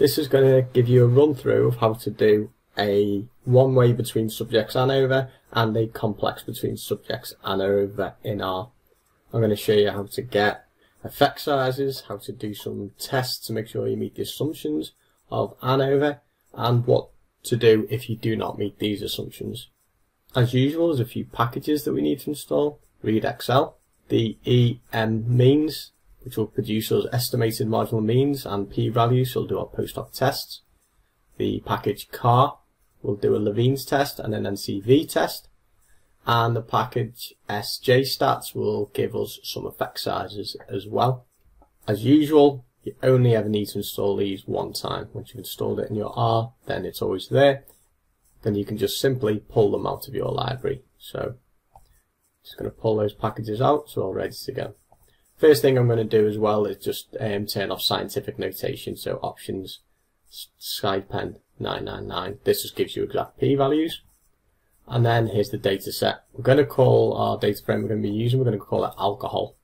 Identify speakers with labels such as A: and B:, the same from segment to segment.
A: This is going to give you a run through of how to do a one way between subjects ANOVA and a complex between subjects ANOVA in R. I'm going to show you how to get effect sizes, how to do some tests to make sure you meet the assumptions of ANOVA, and what to do if you do not meet these assumptions. As usual, there's a few packages that we need to install. Read Excel, the EM means, which will produce us estimated marginal means and p-values, so we'll do our post-hoc tests. The package car will do a Levene's test and an NCV test. And the package sjstats will give us some effect sizes as well. As usual, you only ever need to install these one time. Once you've installed it in your R, then it's always there. Then you can just simply pull them out of your library. So, just going to pull those packages out, so all ready to go. First thing I'm going to do as well is just um, turn off scientific notation, so options, SciPen 999. This just gives you exact p-values. And then here's the data set. We're going to call our data frame we're going to be using, we're going to call it alcohol.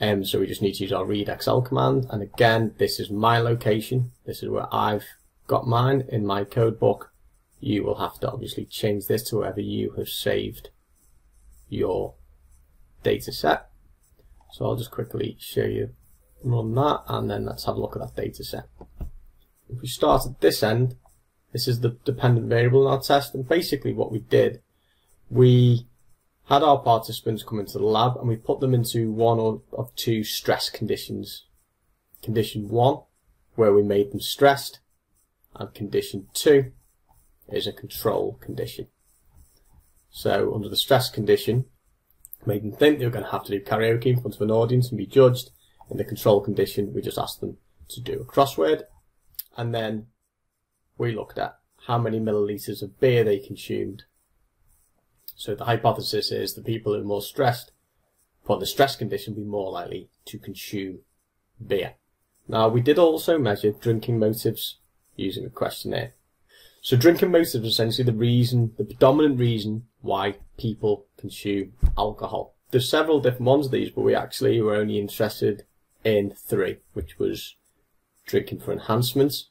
A: Um, so we just need to use our read Excel command. And again, this is my location. This is where I've got mine in my code book. You will have to obviously change this to wherever you have saved your data set. So I'll just quickly show you run that and then let's have a look at that data set. If we start at this end, this is the dependent variable in our test and basically what we did, we had our participants come into the lab and we put them into one or of two stress conditions. Condition one, where we made them stressed, and condition two is a control condition. So under the stress condition, made them think they were going to have to do karaoke in front of an audience and be judged. In the control condition, we just asked them to do a crossword, and then we looked at how many milliliters of beer they consumed so the hypothesis is the people who are more stressed, for the stress condition, be more likely to consume beer. Now, we did also measure drinking motives using a questionnaire. So drinking motives is essentially the reason, the predominant reason why people consume alcohol. There's several different ones of these, but we actually were only interested in three, which was drinking for enhancement,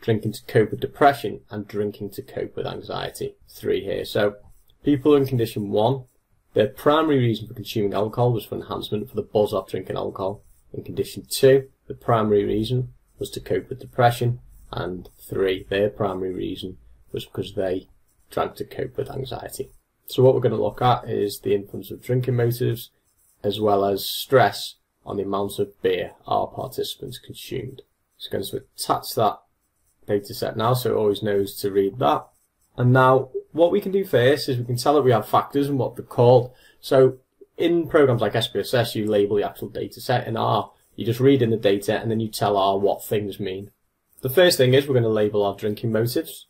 A: drinking to cope with depression, and drinking to cope with anxiety. Three here. So People in condition one, their primary reason for consuming alcohol was for enhancement for the buzz off drinking alcohol. In condition two, the primary reason was to cope with depression. And three, their primary reason was because they drank to cope with anxiety. So what we're going to look at is the influence of drinking motives as well as stress on the amount of beer our participants consumed. So going to attach that data set now so it always knows to read that. And now what we can do first is we can tell that we have factors and what they're called. So in programs like SPSS, you label the actual data set. In R, you just read in the data and then you tell R what things mean. The first thing is we're going to label our drinking motives.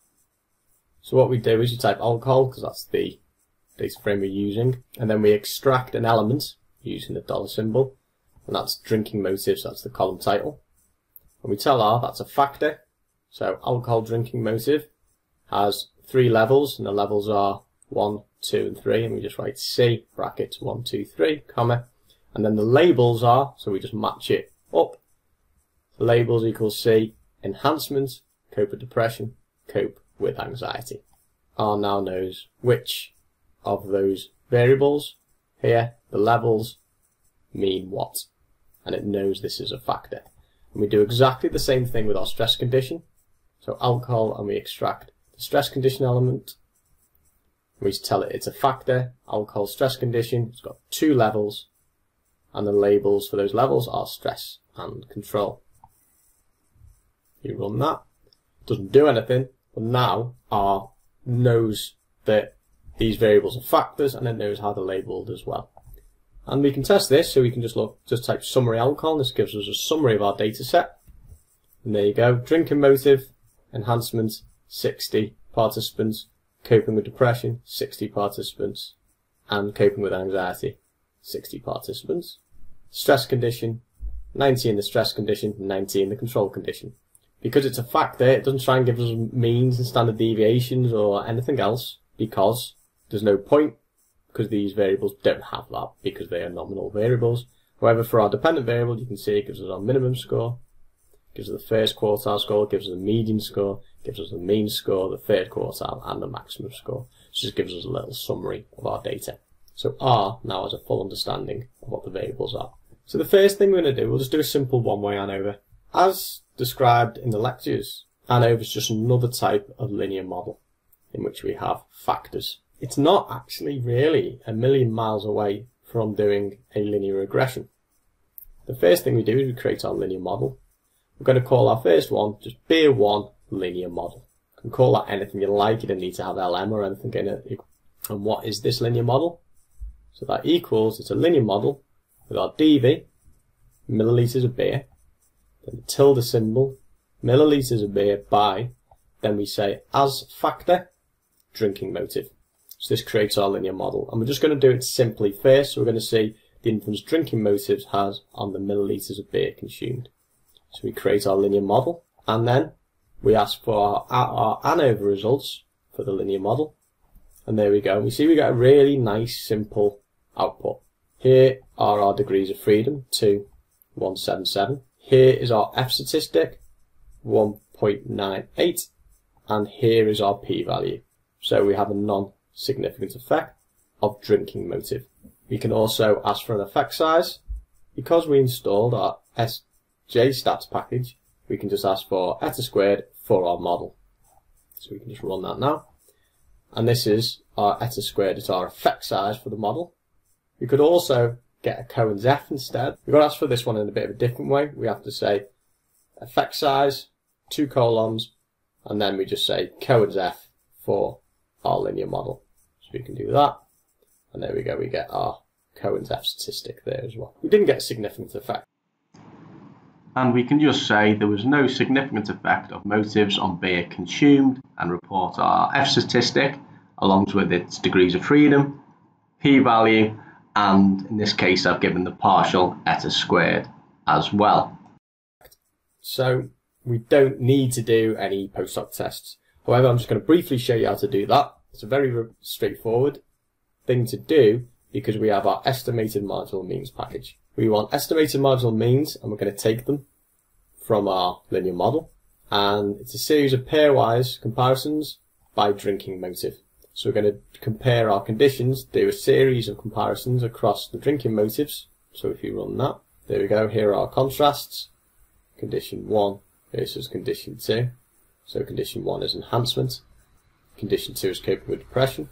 A: So what we do is you type alcohol, because that's the data frame we're using, and then we extract an element using the dollar symbol, and that's drinking motives, that's the column title. And we tell R that's a factor, so alcohol drinking motive has three levels, and the levels are 1, 2, and 3, and we just write C, brackets 1, 2, 3, comma, and then the labels are, so we just match it up. Labels equals C, enhancement, cope with depression, cope with anxiety. R now knows which of those variables here, the levels, mean what. And it knows this is a factor. And we do exactly the same thing with our stress condition. So alcohol, and we extract the stress condition element. We tell it it's a factor, alcohol stress condition. It's got two levels, and the labels for those levels are stress and control. You run that. Doesn't do anything, now R knows that these variables are factors and it knows how they're labelled as well. And we can test this, so we can just look, just type summary alcohol, this gives us a summary of our data set. And there you go, drinking motive, enhancement, 60 participants, coping with depression, 60 participants, and coping with anxiety, 60 participants. Stress condition, 90 in the stress condition, 90 in the control condition. Because it's a factor, it doesn't try and give us means and standard deviations or anything else, because there's no point, because these variables don't have that, because they are nominal variables. However, for our dependent variable, you can see it gives us our minimum score, gives us the first quartile score, gives us the median score, gives us the mean score, the third quartile, and the maximum score. So just gives us a little summary of our data. So R now has a full understanding of what the variables are. So the first thing we're going to do, we'll just do a simple one-way ANOVA. As described in the lectures, ANOVA is just another type of linear model in which we have factors. It's not actually really a million miles away from doing a linear regression. The first thing we do is we create our linear model. We're going to call our first one just Beer1 linear model. You can call that anything you like. You don't need to have LM or anything in it. And what is this linear model? So that equals, it's a linear model with our DV, millilitres of beer, then the tilde symbol, millilitres of beer by, then we say as factor, drinking motive. So this creates our linear model. And we're just going to do it simply first. So we're going to see the influence drinking motives has on the millilitres of beer consumed. So we create our linear model and then we ask for our, our ANOVA results for the linear model. And there we go. We see we get a really nice, simple output. Here are our degrees of freedom, 2, 177. Here is our F statistic, 1.98. And here is our p-value. So we have a non-significant effect of drinking motive. We can also ask for an effect size. Because we installed our sjstats package, we can just ask for eta squared for our model. So we can just run that now. And this is our eta squared, it's our effect size for the model. We could also get a Cohen's F instead. We've got to ask for this one in a bit of a different way. We have to say effect size, two colons, and then we just say Cohen's F for our linear model. So we can do that. And there we go, we get our Cohen's F statistic there as well. We didn't get a significant effect.
B: And we can just say there was no significant effect of motives on beer consumed and report our F statistic along with its degrees of freedom, p-value, and in this case I've given the partial eta squared as well.
A: So we don't need to do any post hoc tests. However, I'm just going to briefly show you how to do that. It's a very straightforward thing to do because we have our estimated marginal means package. We want estimated marginal means and we're going to take them from our linear model and it's a series of pairwise comparisons by drinking motive. So we're going to compare our conditions, do a series of comparisons across the drinking motives. So if you run that, there we go, here are our contrasts. Condition 1 versus condition 2. So condition 1 is enhancement. Condition 2 is coping with depression.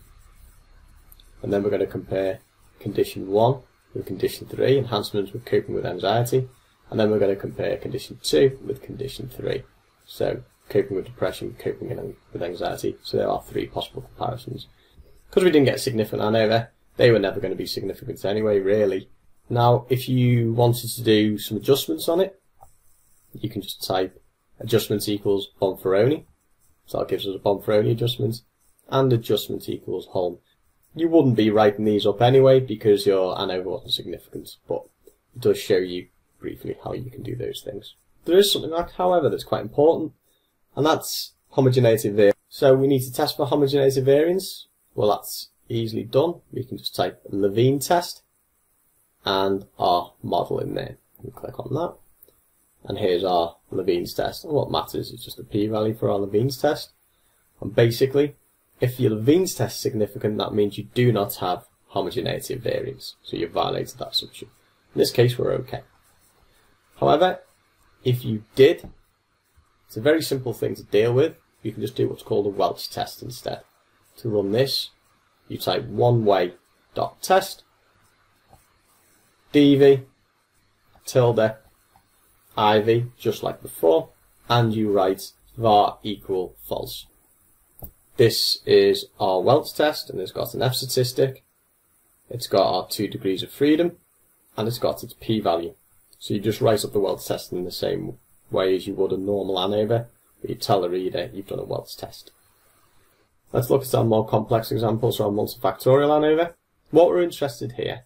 A: And then we're going to compare condition 1 with condition 3, enhancement with coping with anxiety. And then we're going to compare condition 2 with condition 3. So coping with depression, coping with anxiety. So there are three possible comparisons. Because we didn't get significant ANOVA, they were never going to be significant anyway, really. Now, if you wanted to do some adjustments on it, you can just type adjustments equals Bonferroni. So that gives us a Bonferroni adjustment. And adjustment equals Holm. You wouldn't be writing these up anyway because your ANOVA wasn't significant, but it does show you briefly how you can do those things. There is something, however, that's quite important, and that's homogeneity variance. So we need to test for homogeneity variance. Well, that's easily done. We can just type Levene test and our model in there. We click on that. And here's our Levene's test. And what matters is just the p-value for our Levene's test. And basically, if your Levene's test is significant, that means you do not have homogeneity of variance. So you've violated that assumption. In this case, we're okay. However, if you did, it's a very simple thing to deal with. You can just do what's called a Welch test instead. To run this, you type one way dot test, dv, tilde, iv, just like before, and you write var equal false. This is our Welch test, and it's got an F statistic, it's got our two degrees of freedom, and it's got its p-value. So you just write up the Welch test in the same way as you would a normal ANOVA, but you tell the reader you've done a Welch test. Let's look at some more complex examples from multifactorial ANOVA. What we're interested here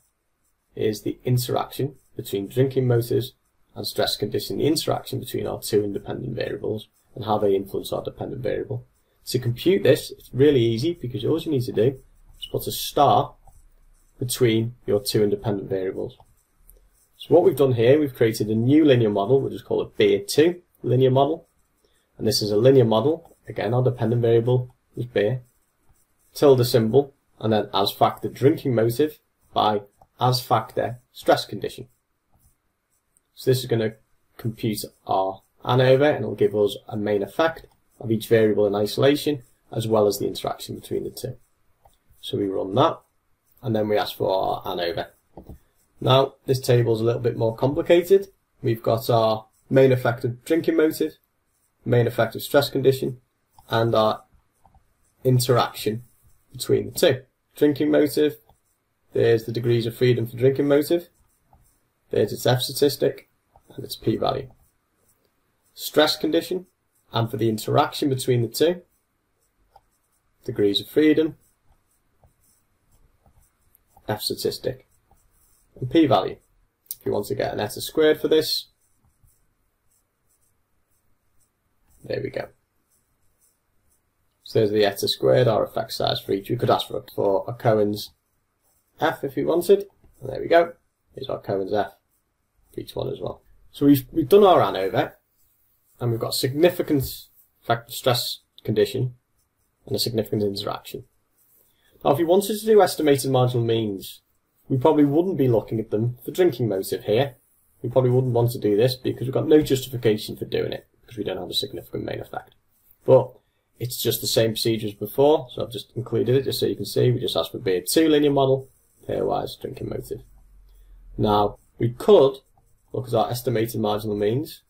A: is the interaction between drinking motives and stress condition, the interaction between our two independent variables and how they influence our dependent variable. To compute this, it's really easy because all you need to do is put a star between your two independent variables. So what we've done here, we've created a new linear model, we'll just call it Beer 2. linear model. And this is a linear model. Again, our dependent variable is beer. Tilde symbol, and then as factor drinking motive by as factor stress condition. So this is going to compute our ANOVA and it'll give us a main effect of each variable in isolation as well as the interaction between the two. So we run that and then we ask for our ANOVA. Now this table is a little bit more complicated. We've got our main effect of drinking motive, main effect of stress condition and our interaction between the two. Drinking motive, there's the degrees of freedom for drinking motive, there's its F statistic and its p-value stress condition, and for the interaction between the two, degrees of freedom, F statistic, and p-value. If you want to get an eta squared for this, there we go. So there's the eta squared, our effect size for each. We could ask for, for a Cohen's F if we wanted, and there we go. Here's our Cohen's F for each one as well. So we've, we've done our ANOVA, and we've got significant factor stress condition and a significant interaction. Now, if you wanted to do estimated marginal means, we probably wouldn't be looking at them for drinking motive here. We probably wouldn't want to do this because we've got no justification for doing it because we don't have a significant main effect. But it's just the same procedure as before, so I've just included it just so you can see. We just asked for a 2 linear model, pairwise drinking motive. Now, we could look at our estimated marginal means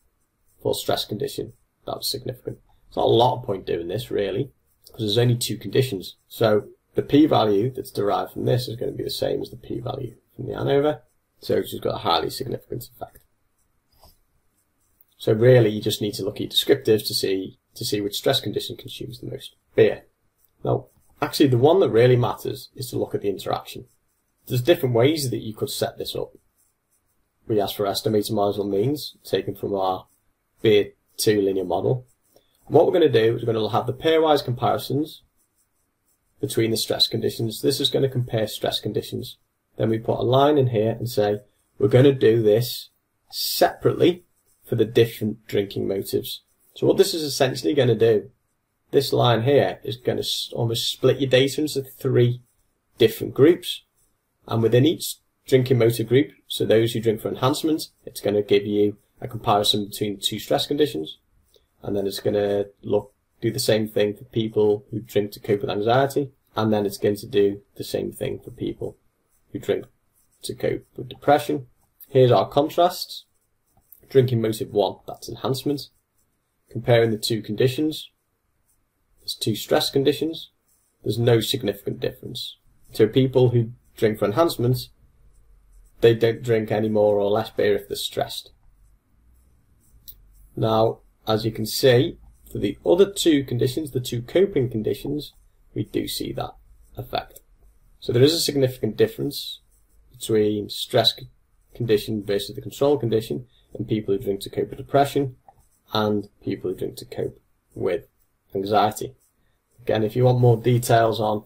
A: for stress condition. That was significant. It's not a lot of point doing this really, because there's only two conditions. So the p-value that's derived from this is going to be the same as the p-value from the ANOVA, so it's just got a highly significant effect. So really, you just need to look at descriptives to see to see which stress condition consumes the most beer. Now, actually, the one that really matters is to look at the interaction. There's different ways that you could set this up. We ask for estimated marginal means taken from our beer two linear model. And what we're going to do is we're going to have the pairwise comparisons between the stress conditions. This is going to compare stress conditions. Then we put a line in here and say we're going to do this separately for the different drinking motives. So what this is essentially going to do, this line here is going to almost split your data into three different groups. And within each drinking motive group, so those who drink for enhancement, it's going to give you a comparison between two stress conditions, and then it's going to look do the same thing for people who drink to cope with anxiety, and then it's going to do the same thing for people who drink to cope with depression. Here's our contrasts. Drinking motive one, that's enhancement. Comparing the two conditions, there's two stress conditions. There's no significant difference. So people who drink for enhancement, they don't drink any more or less beer if they're stressed. Now, as you can see, for the other two conditions, the two coping conditions, we do see that effect. So there is a significant difference between stress condition versus the control condition in people who drink to cope with depression and people who drink to cope with anxiety. Again, if you want more details on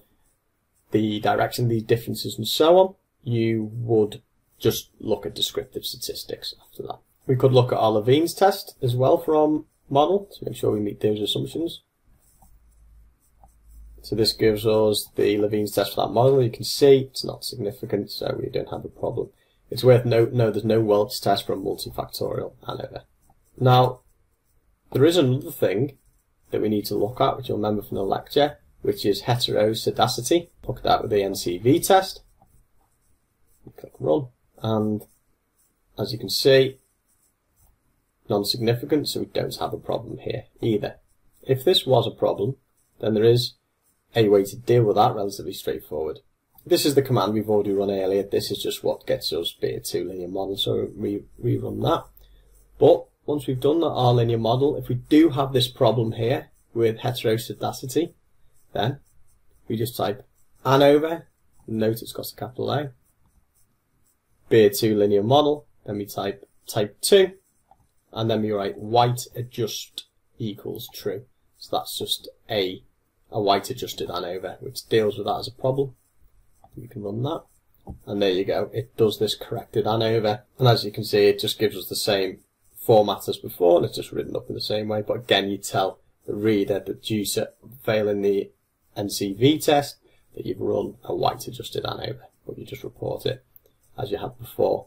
A: the direction these differences and so on, you would just look at descriptive statistics after that. We could look at our Levene's test as well for our model to make sure we meet those assumptions. So this gives us the Levene's test for that model. You can see it's not significant, so we don't have a problem. It's worth note, no, there's no Welch test for a multifactorial ANOVA. Now, there is another thing that we need to look at, which you'll remember from the lecture, which is heteroscedasticity. Look at that with the NCV test. Click run, and as you can see, non-significant, so we don't have a problem here either. If this was a problem, then there is a way to deal with that relatively straightforward. This is the command we've already run earlier. This is just what gets us beer 2 linear model, so we rerun that. But once we've done that R linear model, if we do have this problem here with heteroscedasticity, then we just type ANOVA, note it's got a capital A, beer 2 linear model, then we type type 2, and then we write white adjust equals true. So that's just a, a white adjusted ANOVA, which deals with that as a problem. You can run that. And there you go. It does this corrected ANOVA. And as you can see, it just gives us the same format as before, and it's just written up in the same way. But again, you tell the reader that due to failing the NCV test, that you've run a white adjusted ANOVA, but you just report it as you had before.